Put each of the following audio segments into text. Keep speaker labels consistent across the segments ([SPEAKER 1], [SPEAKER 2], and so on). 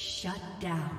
[SPEAKER 1] Shut down.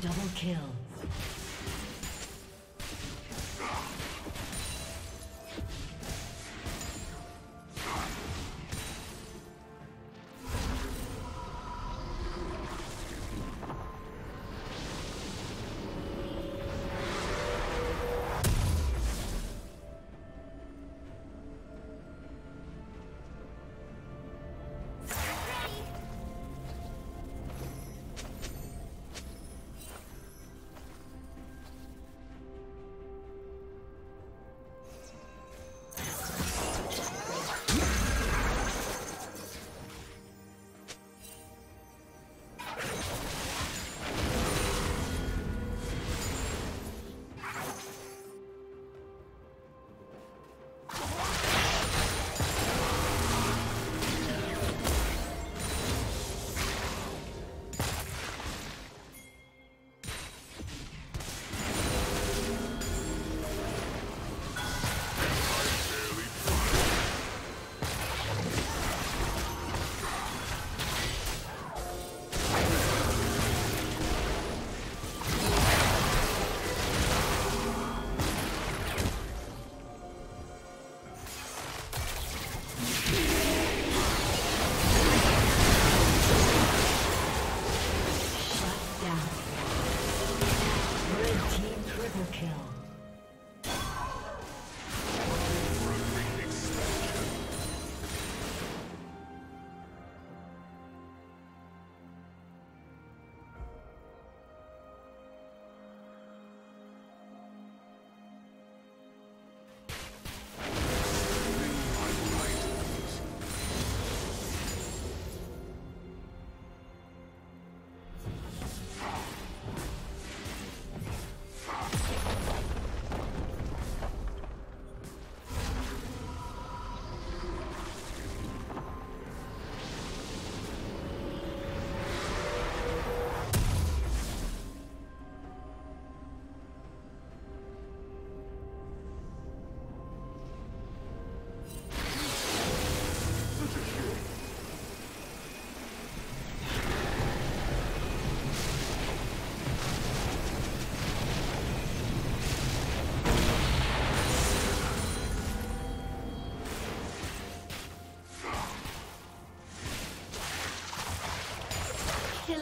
[SPEAKER 1] Double kill.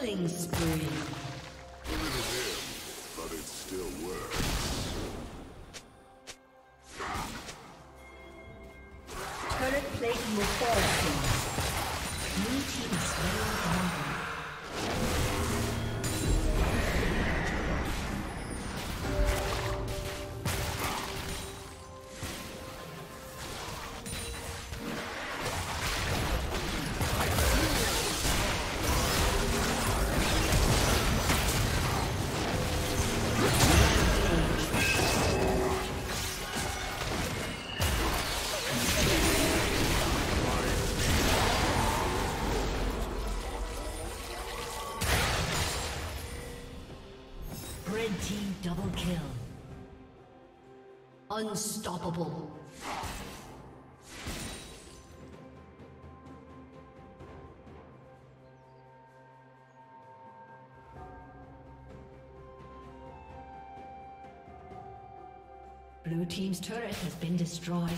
[SPEAKER 1] Killing spree. Turret plate
[SPEAKER 2] will fall. Double kill. Unstoppable.
[SPEAKER 1] Blue Team's turret has been destroyed.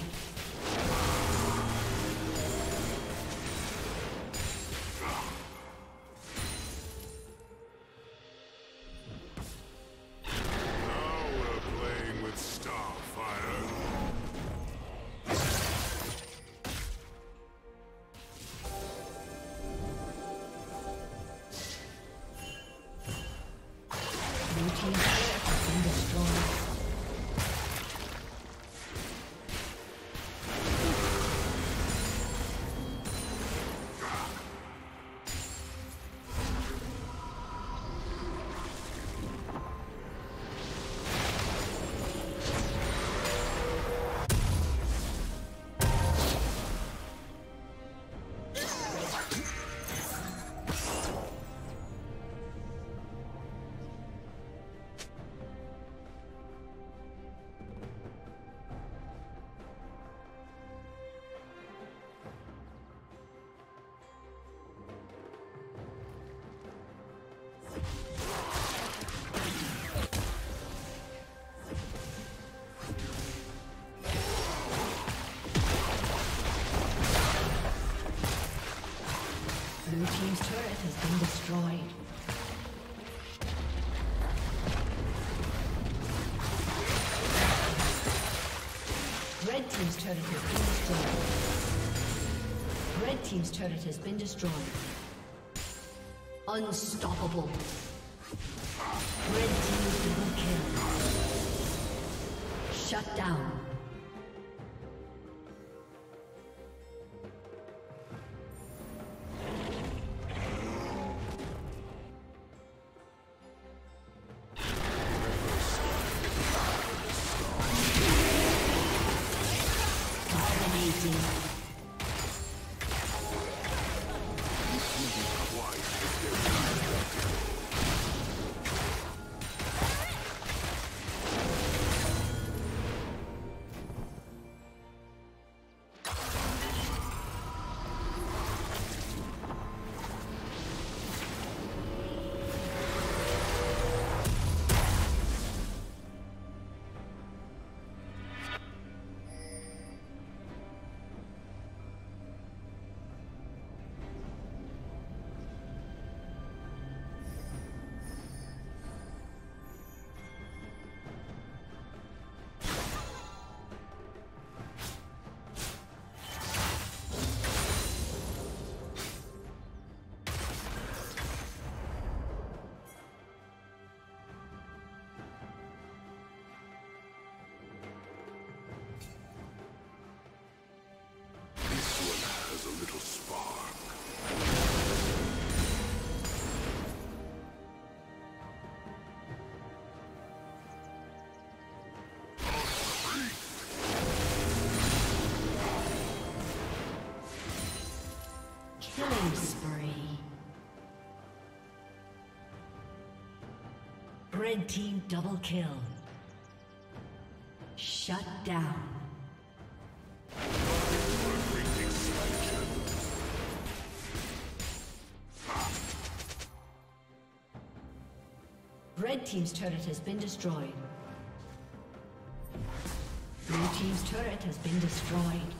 [SPEAKER 1] Team's turret has been destroyed. Red Team's turret has been destroyed. Unstoppable. Red Team double kill. Shut down. Red team double kill. Shut down. Red team's turret has been destroyed. Blue team's turret has been destroyed.